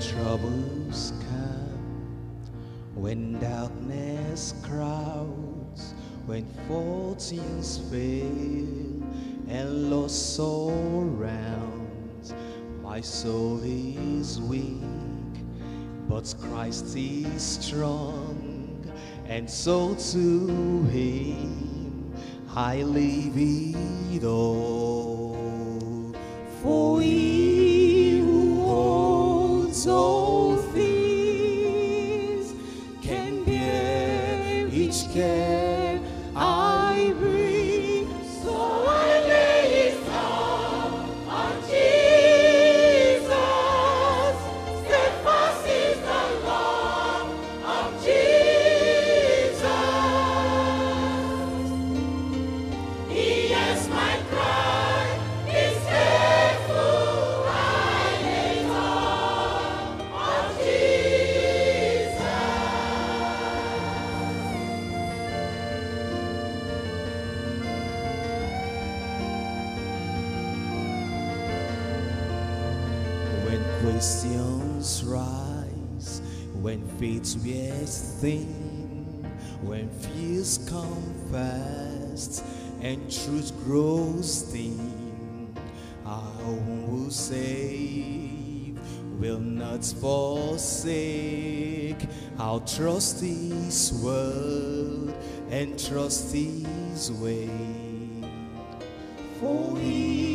Troubles come, when darkness crowds, when fortunes fail and loss surrounds, my soul is weak, but Christ is strong, and so to Him I leave it all. For He all things can bear each care questions rise, when faith wears thin, when fears come fast and truth grows thin, our who will save, will not forsake. I'll trust His word and trust His way. For he